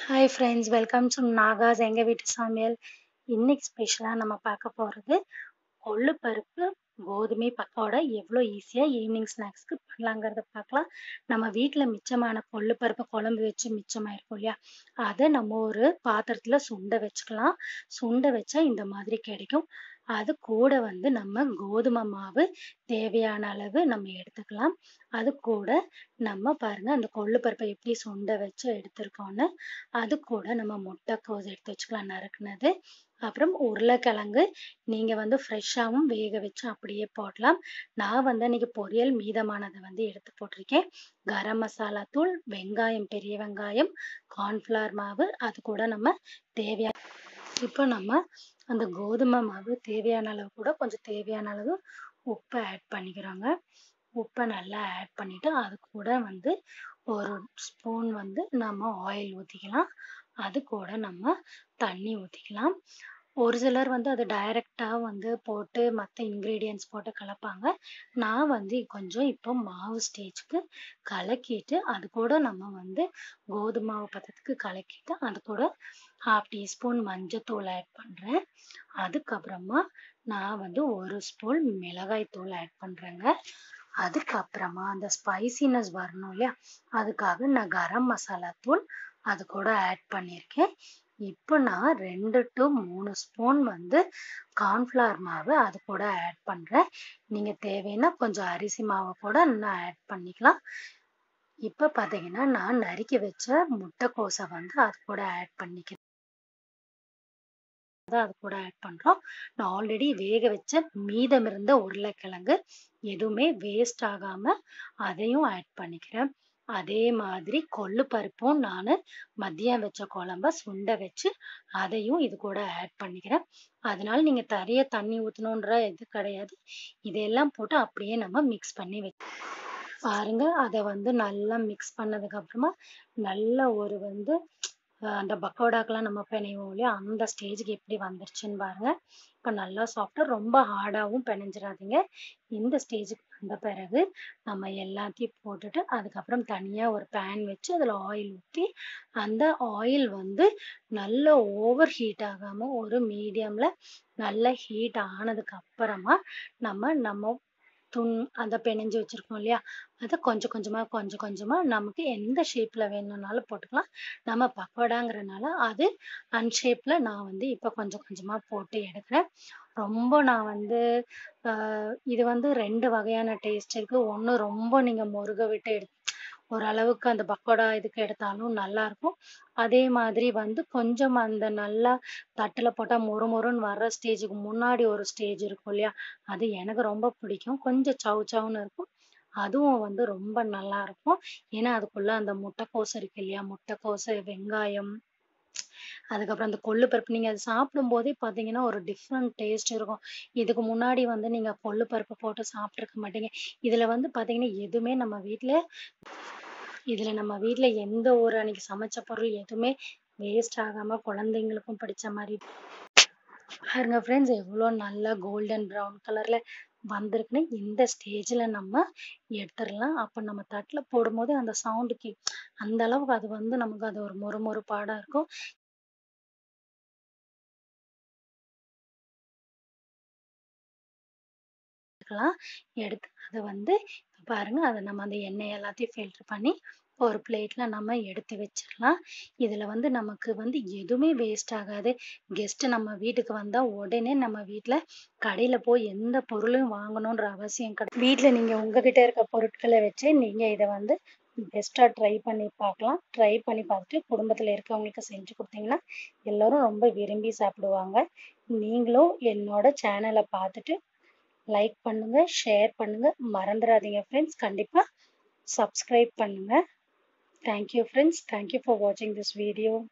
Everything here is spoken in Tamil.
ஹாய் ஃப்ரெண்ட்ஸ் வெல்கம் டு நாகாஸ் எங்கள் வீட்டு சமையல். இன்னைக்கு ஸ்பெஷலாக நம்ம பார்க்க போகிறது கொள்ளு பருப்பு கோதுமை பக்கோடா எவ்வளோ ஈஸியாக ஈவினிங் ஸ்நாக்ஸ்க்கு பண்ணலாங்கிறத பார்க்கலாம். நம்ம வீட்டில் மிச்சமான கொள்ளு பருப்பு குழம்பு வச்சு மிச்சமாயிருக்கும் இல்லையா? அதை நம்ம ஒரு பாத்திரத்தில் சுண்டை வச்சுக்கலாம். சுண்டை வச்சா இந்த மாதிரி கிடைக்கும். அது கூட வந்து நம்ம கோதுமை மாவு தேவையான அளவு நம்ம எடுத்துக்கலாம். அது கூட நம்ம பாருங்க அந்த கொள்ளு பருப்பை எப்படி சுண்டை வச்சு எடுத்திருக்கோன்னு அது கூட நம்ம முட்டைக்கோஸ் எடுத்து வச்சுக்கலாம். நறுக்குனது. அப்புறம் உருளைக்கிழங்கு நீங்கள் வந்து ஃப்ரெஷ்ஷாகவும் வேக வச்சு அப்படியே போடலாம். நான் வந்து அன்றைக்கி பொரியல் மீதமானதை வந்து எடுத்து போட்டிருக்கேன். கரம் மசாலா தூள் வெங்காயம் பெரிய வெங்காயம் கார்ன்ஃப்ளவர் மாவு அது கூட நம்ம தேவையான இப்போ நம்ம அந்த கோதுமை மாவு தேவையான அளவு கூட கொஞ்சம் தேவையான அளவு உப்பை ஆட் பண்ணிக்கிறோங்க. உப்பை நல்லா ஆட் பண்ணிவிட்டு அது கூட வந்து ஒரு ஸ்பூன் வந்து நம்ம ஆயில் ஊற்றிக்கலாம் அது கூட நம்ம தண்ணி ஊற்றிக்கலாம் ஒரு சிலர் வந்து அதை டைரெக்டாக வந்து போட்டு மற்ற இன்க்ரீடியன்ஸ் போட்டு கலப்பாங்க. நான் வந்து கொஞ்சம் இப்போ மாவு ஸ்டேஜ்க்கு கலக்கிட்டு அது கூட நம்ம வந்து கோதுமை மாவு பதத்துக்கு கலக்கிட்டு அது கூட ஹாஃப் டீஸ்பூன் மஞ்சத்தூள் ஆட் பண்ணுறேன் அதுக்கப்புறமா நான் வந்து ஒரு ஸ்பூன் மிளகாய் தூள் ஆட் பண்ணுறேங்க அதுக்கப்புறமா அந்த ஸ்பைசினஸ் வரணும் இல்லையா? அதுக்காக நான் கரம் மசாலா தூள் அது கூட ஆட் பண்ணியிருக்கேன் இப்போ நான் ரெண்டு டு மூணு ஸ்பூன் வந்து கார்ன்ஃப்ளவர் மாவு அது கூட ஆட் பண்ணுறேன் நீங்கள் தேவைன்னா கொஞ்சம் அரிசி மாவை கூட இன்னும் ஆட் பண்ணிக்கலாம். இப்போ பார்த்தீங்கன்னா நான் நறுக்கி வச்ச முட்டைக்கோஸை வந்து அது கூட ஆட் பண்ணிக்கிறேன். அது கூட ஆட் பண்ணுறோம் நான் ஆல்ரெடி வேக வச்ச மீதம் இருந்த உருளைக்கிழங்கு எதுவுமே வேஸ்ட் ஆகாமல் அதையும் ஆட் பண்ணிக்கிறேன். அதே மாதிரி கொள்ளு பருப்பும் நான் மதியம் வச்ச குழம்ப சுண்ட வச்சு அதையும் இது கூட ஆட் பண்ணிக்கிறேன். அதனால நீங்கள் தரைய தண்ணி ஊற்றணுன்ற இது கிடையாது. இதையெல்லாம் போட்டு அப்படியே நம்ம மிக்ஸ் பண்ணி வச்சு பாருங்க. அதை வந்து நல்லா மிக்ஸ் பண்ணதுக்கு அப்புறமா நல்ல ஒரு வந்து அந்த பக்கோடாக்கெல்லாம் நம்ம பிணைவோம் இல்லையா? அந்த ஸ்டேஜுக்கு எப்படி வந்துருச்சுன்னு பாருங்க. இப்போ நல்லா சாஃப்டாக ரொம்ப ஹார்டாகவும் பிணைஞ்சிடாதீங்க. இந்த ஸ்டேஜுக்கு அந்த பிறகு நம்ம எல்லாத்தையும் போட்டுட்டு அதுக்கப்புறம் தனியாக ஒரு பேன் வச்சு அதில் ஆயில் ஊற்றி அந்த ஆயில் வந்து நல்ல ஓவர் ஹீட் ஆகாமல் ஒரு மீடியமில் நல்ல ஹீட் ஆனதுக்கு அப்புறமா நம்ம நம்ம துண் அதை பிணைஞ்சு வச்சுருக்கோம் இல்லையா? அதை கொஞ்சம் கொஞ்சமாக கொஞ்சம் கொஞ்சமாக நமக்கு எந்த ஷேப்பில் வேணும்னாலும் போட்டுக்கலாம். நம்ம பக்கோடாங்கிறனால அது அன்ஷேப்பில் நான் வந்து இப்போ கொஞ்சம் கொஞ்சமாக போட்டு எடுக்கிறேன். ரொம்ப நான் வந்து இது வந்து ரெண்டு வகையான டேஸ்ட் இருக்குது ஒன்று ரொம்ப நீங்கள் முருக விட்டு எடுத்து ஓரளவுக்கு அந்த பக்கோடா இதுக்கு எடுத்தாலும் நல்லாயிருக்கும் அதே மாதிரி வந்து கொஞ்சம் அந்த நல்லா தட்டில் போட்டால் மொறு மொறுன்னு வர்ற ஸ்டேஜுக்கு முன்னாடி ஒரு ஸ்டேஜ் இருக்கும் இல்லையா? அது எனக்கு ரொம்ப பிடிக்கும். கொஞ்சம் சவு சவுன்னு இருக்கும். அதுவும் வந்து ரொம்ப நல்லா இருக்கும் ஏன்னா அதுக்குள்ள அந்த முட்டைக்கோசு இருக்கு இல்லையா? முட்டைக்கோசு வெங்காயம் அதுக்கப்புறம் அந்த கொள்ளு பருப்பு நீங்க அது சாப்பிடும் போதே பார்த்தீங்கன்னா ஒரு டிஃப்ரெண்ட் டேஸ்ட் இருக்கும். இதுக்கு முன்னாடி வந்து நீங்க கொள்ளு பருப்பு போட்டு சாப்பிட்ருக்க மாட்டீங்க. இதுல வந்து பார்த்தீங்கன்னா எதுவுமே நம்ம வீட்டில் இதுல நம்ம வீட்டுல எந்த ஒரு அன்னைக்கு சமைச்ச பொருள் எதுவுமே வேஸ்ட் ஆகாம குழந்தைங்களுக்கும் பிடிச்ச மாதிரி. பாருங்க ஃப்ரெண்ட்ஸ் எவ்வளோ நல்லா கோல்டன் ப்ரௌன் கலர்ல வந்திருக்குன்னு இந்த ஸ்டேஜில் நம்ம எடுத்துடலாம். அப்போ நம்ம தட்டில் போடும்போது அந்த சவுண்டுக்கு அந்த அளவுக்கு அது வந்து நமக்கு அது ஒரு மொறுமொறு மொறு பாடாக இருக்கும் எடுத்து அதை வந்து பாருங்க அதை நம்ம அந்த எண்ணெய் எல்லாத்தையும் ஃபில்டர் பண்ணி ஒரு பிளேட்ல நம்ம எடுத்து வச்சிடலாம் இதில் வந்து நமக்கு வந்து எதுவுமே வேஸ்ட் ஆகாது. கெஸ்ட்டு நம்ம வீட்டுக்கு வந்தால் உடனே நம்ம வீட்டில் கடையில் போய் எந்த பொருளும் வாங்கணுன்ற அவசியம் கிடையாது வீட்டில் நீங்கள் உங்ககிட்ட இருக்க பொருட்களை வச்சு நீங்கள் இதை வந்து பெஸ்ட்டாக ட்ரை பண்ணி பார்க்கலாம். ட்ரை பண்ணி பார்த்துட்டு குடும்பத்தில் இருக்கவங்களுக்கு செஞ்சு கொடுத்தீங்கன்னா எல்லோரும் ரொம்ப விரும்பி சாப்பிடுவாங்க. நீங்களும் என்னோட சேனலை பார்த்துட்டு லைக் பண்ணுங்கள் ஷேர் பண்ணுங்கள் மறந்துடாதீங்க ஃப்ரெண்ட்ஸ் கண்டிப்பாக சப்ஸ்கிரைப் பண்ணுங்கள் Thank you friends. Thank you for watching this video.